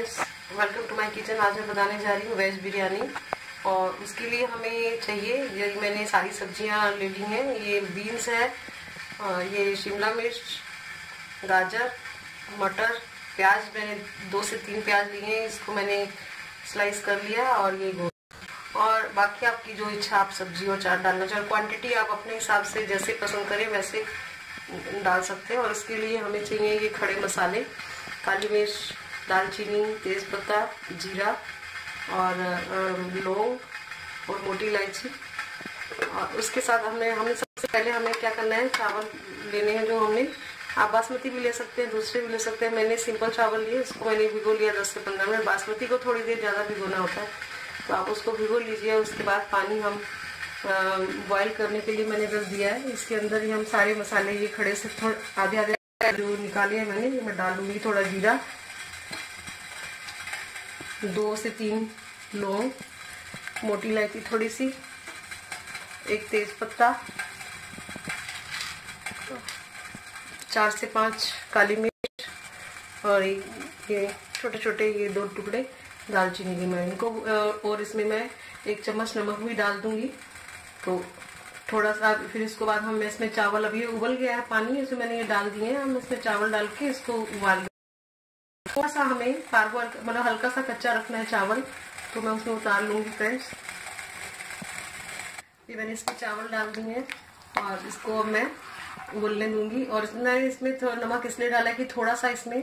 Friends welcome to my kitchen आज मैं बनाने जा रही हूँ वेज बिरयानी। और उसके लिए हमें चाहिए ये मैंने सारी सब्ज़ियाँ ले ली हैं। ये बीन्स है ये शिमला मिर्च, गाजर, मटर, प्याज। मैंने दो से तीन प्याज लिए हैं, इसको मैंने स्लाइस कर लिया और ये और बाकी आपकी जो इच्छा, आप सब्ज़ी और चाट डालना चाहे क्वांटिटी आप अपने हिसाब से जैसे पसंद करें, वैसे डाल सकते हैं। और इसके लिए हमें चाहिए ये खड़े मसाले, काली मिर्च दालचीनी, तेज़पत्ता, जीरा और लौंग और मोटी इलायची। और उसके साथ हमने हमने सबसे पहले हमें क्या करना है, चावल लेने हैं जो हमने। आप बासमती भी ले सकते हैं, दूसरे भी ले सकते हैं। मैंने सिंपल चावल लिए उसको मैंने भिगो लिया दस से पंद्रह मिनट। बासमती को थोड़ी देर ज़्यादा भिगोना होता है। तो आप उसको भिगो लीजिए उसके बाद पानी हम बॉईल करने के लिए मैंने रख दिया है। इसके अंदर ही हम सारे मसाले ये खड़े से थोड़े आधे आधे जो निकाले हैं मैंने मैं डालूँगी थोड़ा जीरा। दो से तीन लौंग, मोटी इलायची थोड़ी सी, एक तेज पत्ता, चार से पाँच काली मिर्च, और ये छोटे छोटे ये दो टुकड़े दालचीनी के मैं इनको और इसमें मैं एक चम्मच नमक भी डाल दूँगी। तो थोड़ा सा फिर इसको बाद हम, इसमें चावल, अभी उबल गया है पानी, इसमें मैंने ये डाल दिए हैं, हम इसमें चावल डाल के इसको उबाल थोड़ा सा हमें कार्बो मतलब हल्का सा कच्चा रखना है चावल तो मैं उसमें उतार लूँगी फ्रेंड्स ये मैंने इसमें चावल डाल दिए हैं और इसको अब मैं उबलने दूँगी और मैं इसमें नमक इसलिए डाला कि थोड़ा सा इसमें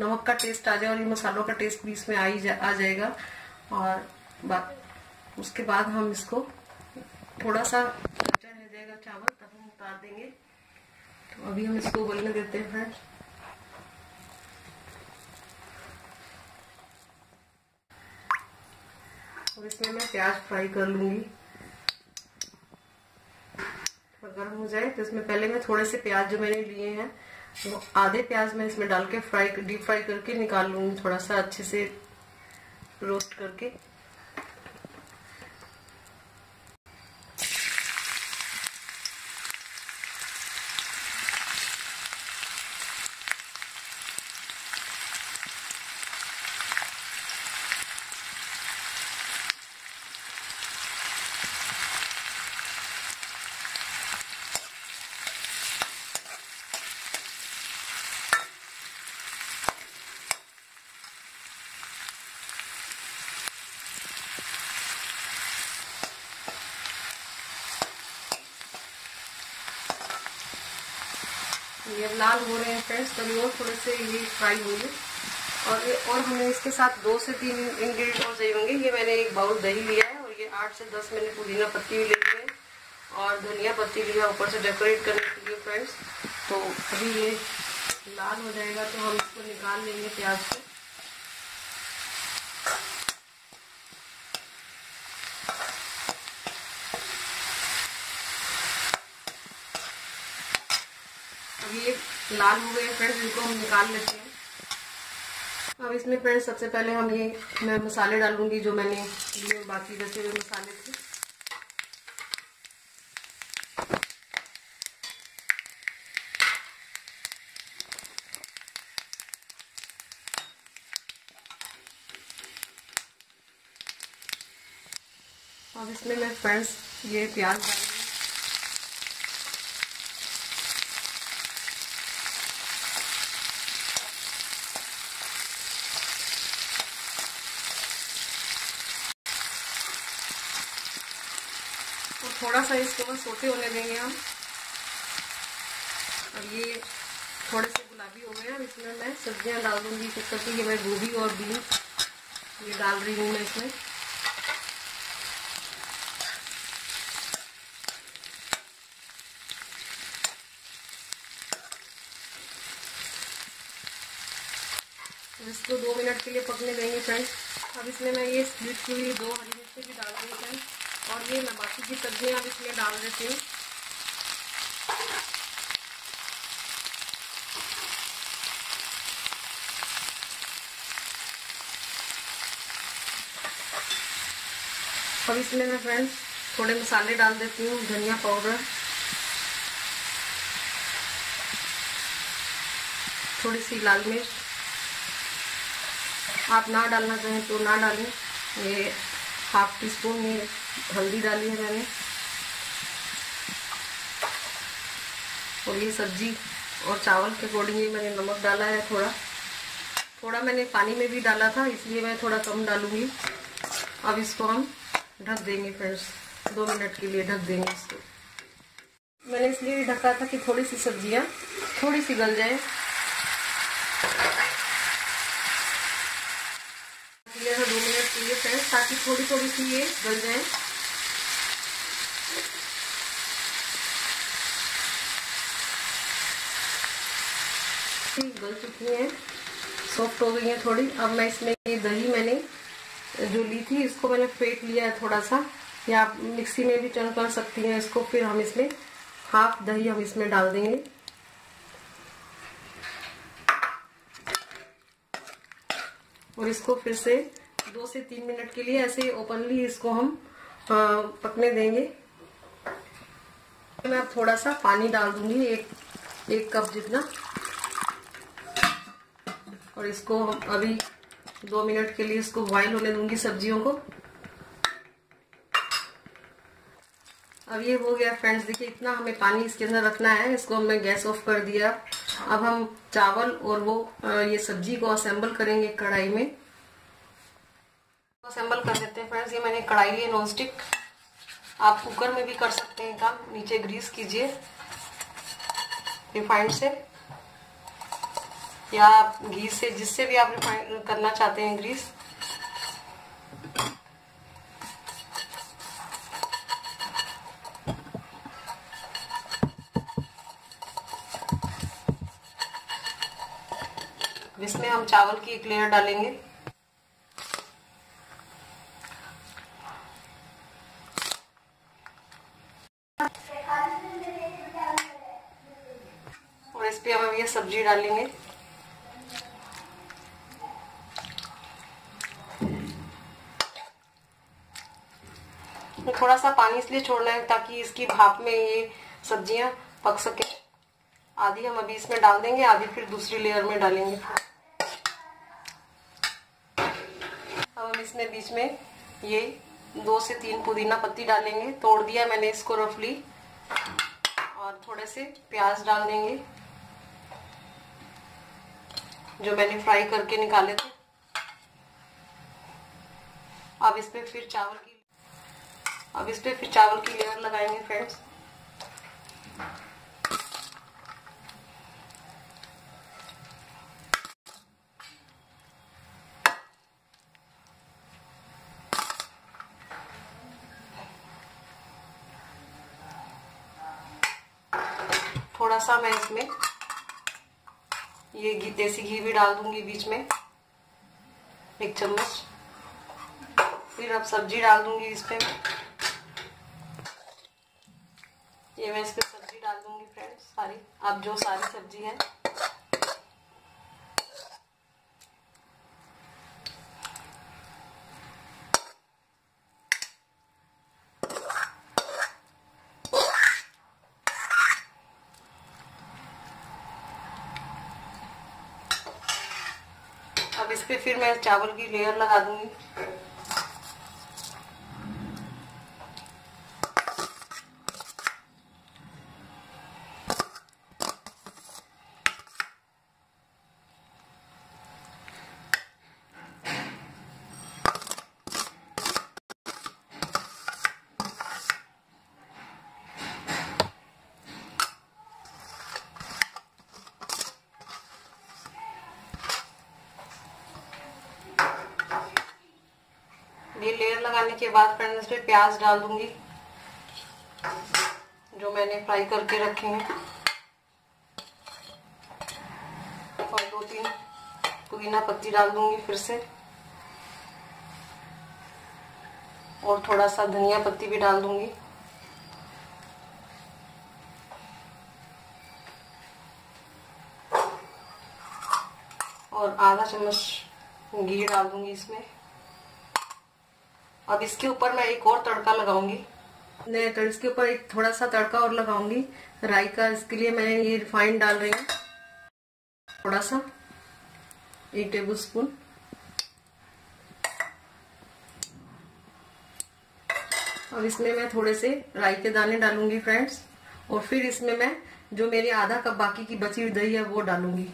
नमक का टेस्ट आ जाए और ये मसालों का टेस्ट भी इसमें आ ही जा, आ जाएगा और बा, उसके बाद हम इसको थोड़ा सा कच्चा रह जाएगा चावल तब हम उतार देंगे। तो अभी हम इसको उबलने देते हैं फ्रेंड्स और इसमें मैं प्याज फ्राई कर लूँगी। गर्म हो जाए तो इसमें पहले मैं थोड़े से प्याज जो मैंने लिए हैं, वो तो आधे प्याज मैं इसमें डाल के फ्राई, डीप फ्राई करके निकाल लूँगी, थोड़ा सा अच्छे से रोस्ट करके। ये लाल हो रहे हैं फ्रेंड्स तभी और थोड़े से ये फ्राई होंगे। और ये और हमें इसके साथ दो से तीन इंग्रेडिएंट और चाहिए होंगे। ये मैंने एक बाउल दही लिया है और ये आठ से दस मैंने पुदीना पत्ती भी ले ली है और धनिया पत्ती लिया ऊपर से डेकोरेट करने के लिए फ्रेंड्स तो अभी ये लाल हो जाएगा तो हम इसको निकाल लेंगे प्याज से ये लाल हो गए फ्रेंड्स, इनको हम निकाल लेते हैं। अब इसमें फ्रेंड्स, सबसे पहले हम ये, मैं मसाले डालूँगी जो मैंने लिए बाकी बचे हुए मसाले थे। अब इसमें मैं फ्रेंड्स, ये प्याज डाल थोड़ा सा इसको बस सोते होने देंगे हम। और ये थोड़े से गुलाबी हो गए हैं। इसमें मैं सब्ज़ियाँ डाल दूँगी कुछ करके ये मैं गोभी और बीन ये डाल रही हूँ मैं इसमें। इसको दो मिनट के लिए पकने देंगे, फ्रेंड्स। अब इसमें मैं ये स्प्लिट की हुई दो हरी मिर्ची भी डाल दूँगी ये मैं बाकी की सब्ज़ियाँ अब इसमें डाल देती हूँ। अब इसमें मैं फ्रेंड्स थोड़े मसाले डाल देती हूँ, धनिया पाउडर। थोड़ी सी लाल मिर्च। आप ना डालना चाहें तो ना डालें, ये हाफ़ टी स्पून में हल्दी डाली है मैंने। और ये सब्ज़ी और चावल के अकॉर्डिंग ही मैंने नमक डाला है थोड़ा। थोड़ा मैंने पानी में भी डाला था, इसलिए मैं थोड़ा कम डालूँगी। अब इसको हम ढक देंगे फ्रेंड्स। दो मिनट के लिए ढक देंगे इसको। मैंने इसलिए ढका था कि थोड़ी सी सब्ज़ियाँ थोड़ी सी गल जाए दो मिनट के लिए फ्रेंड्स ताकि थोड़ी थोड़ी सी ये गल जाए। गल चुकी हैं। सॉफ्ट हो गई है थोड़ी। अब मैं इसमें ये दही मैंने जो ली थी, इसको मैंने फेंट लिया है थोड़ा सा या आप मिक्सी में भी चन कर सकती हैं इसको। फिर हम इसमें हाफ़ दही हम इसमें डाल देंगे। और इसको फिर से दो से तीन मिनट के लिए ऐसे ओपनली इसको हम पकने देंगे। मैं थोड़ा सा पानी डाल दूँगी, एक एक कप जितना। और इसको अभी दो मिनट के लिए इसको बॉइल होने दूँगी सब्जियों को। अब ये हो गया फ्रेंड्स देखिए इतना हमें पानी इसके अंदर रखना है, इसको हमने गैस ऑफ़ कर दिया। अब हम चावल और वो ये सब्ज़ी को असेंबल करेंगे कढ़ाई में। असेंबल कर देते हैं फ्रेंड्स ये मैंने कढ़ाई ली नॉन स्टिक आप कुकर में भी कर सकते हैं काम. नीचे ग्रीस कीजिए. रिफाइंड से. या घी से, जिससे भी आप रिफाइंड करना चाहते हैं ग्रीस इसमें हम चावल की एक लेयर डालेंगे. पे हम ये सब्ज़ी डालेंगे। थोड़ा सा पानी इसलिए छोड़ना है ताकि इसकी भाप में ये सब्ज़ियाँ पक सके। आधी हम अभी इसमें डाल देंगे, आधी फिर दूसरी लेयर में डालेंगे। अब हम इसमें बीच में ये दो से तीन पुदीना पत्ती डालेंगे। तोड़ दिया मैंने इसको रफली और थोड़े से प्याज डाल देंगे। जो मैंने फ्राई करके निकाले थे। अब इस इसमें फिर चावल की अब इस पर फिर चावल की लेयर लगाएँगे फ्रेंड्स थोड़ा सा मैं इसमें ये घी देसी घी भी डाल दूँगी बीच में। एक चम्मच। फिर अब सब्ज़ी डाल दूँगी इस पर ये मैं इसमें सब्ज़ी डाल दूँगी फ्रेंड्स सारी। अब जो सारी सब्ज़ी है। इस पे फिर मैं चावल की लेयर लगा दूँगी। ये लेयर लगाने के बाद फ्रेंड्स पे प्याज डाल दूँगी, जो मैंने फ्राई करके रखे हैं। और दो तीन पुदीना पत्ती डाल दूँगी फिर से। और थोड़ा सा धनिया पत्ती भी डाल दूँगी। और आधा चम्मच घी डाल दूँगी इसमें। अब इसके ऊपर मैं एक और तड़का लगाऊँगी। मैं इसके ऊपर एक थोड़ा सा तड़का और लगाऊँगी। राई का इसके लिए मैं ये रिफाइंड डाल रही हूँ। थोड़ा सा। एक टेबल स्पून अब इसमें मैं थोड़े से राई के दाने डालूँगी फ्रेंड्स और फिर इसमें मैं जो मेरी आधा कप बाकी की बची हुई दही है, वो डालूँगी।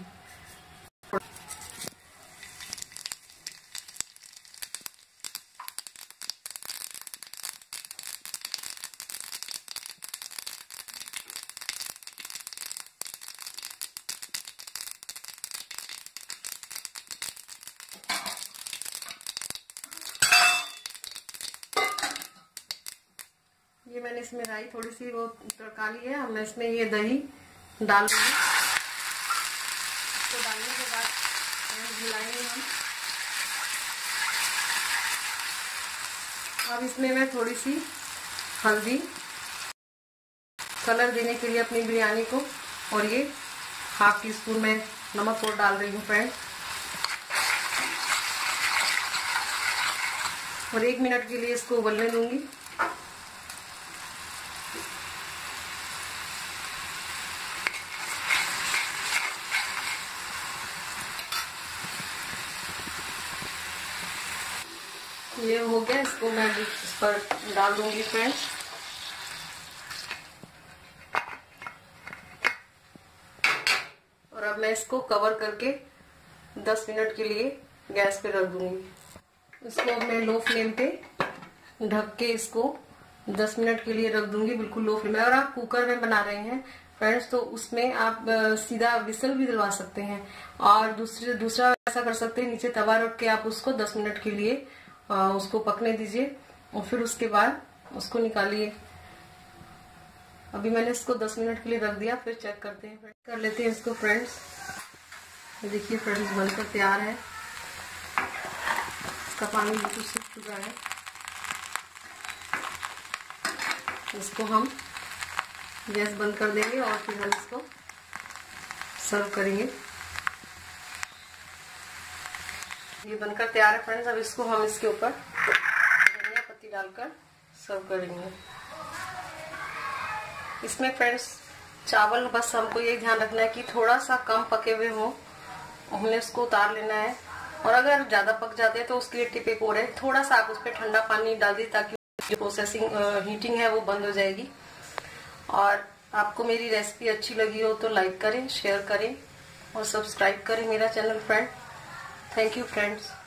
मैंने इसमें राई थोड़ी सी वो तड़का ली है। मैं इसमें ये दही डाल दूँगी तो डालने के बाद मिलाएँगे हम। अब इसमें मैं थोड़ी सी हल्दी, कलर देने के लिए अपनी बिरयानी को और ये हाफ़ टी स्पून में नमक और डाल रही हूँ फ्रेंड और एक मिनट के लिए इसको उबलने दूँगी। ये हो गया, इसको मैं इस पर डाल दूँगी फ्रेंड्स। और अब मैं इसको कवर करके 10 मिनट के लिए गैस पे रख दूँगी। इसको अब मैं लो फ्लेम पे ढक के इसको 10 मिनट के लिए रख दूँगी, बिल्कुल लो फ्लेम में और आप कुकर में बना रहे हैं फ्रेंड्स तो उसमें आप सीधा विसल भी दिलवा सकते हैं। और दूसरे, दूसरा ऐसा कर सकते हैं, नीचे तवा रख के आप उसको 10 मिनट के लिए उसको पकने दीजिए और फिर उसके बाद उसको निकालिए। अभी मैंने इसको 10 मिनट के लिए रख दिया, फिर चेक करते हैं। कर लेते हैं इसको फ्रेंड्स देखिए फ्रेंड्स बनकर तैयार है। इसका पानी बिल्कुल सूख चुका है। इसको हम गैस बंद कर देंगे और फिर हम इसको सर्व करेंगे। ये बनकर तैयार है फ्रेंड्स अब इसको हम इसके ऊपर धनिया पत्ती डालकर सर्व करेंगे। इसमें फ्रेंड्स चावल बस हमको ये ध्यान रखना है कि थोड़ा सा कम पके हुए हो, हमने उसको उतार लेना है। और अगर ज़्यादा पक जाते हैं तो उसके लिए टिप है थोड़ा सा आप उस पर ठंडा पानी डाल दी ताकि जो प्रोसेसिंग हीटिंग है वो बंद हो जाएगी। और आपको मेरी रेसिपी अच्छी लगी हो तो लाइक करें शेयर करें और सब्सक्राइब करें मेरा channel friend Thank you friends.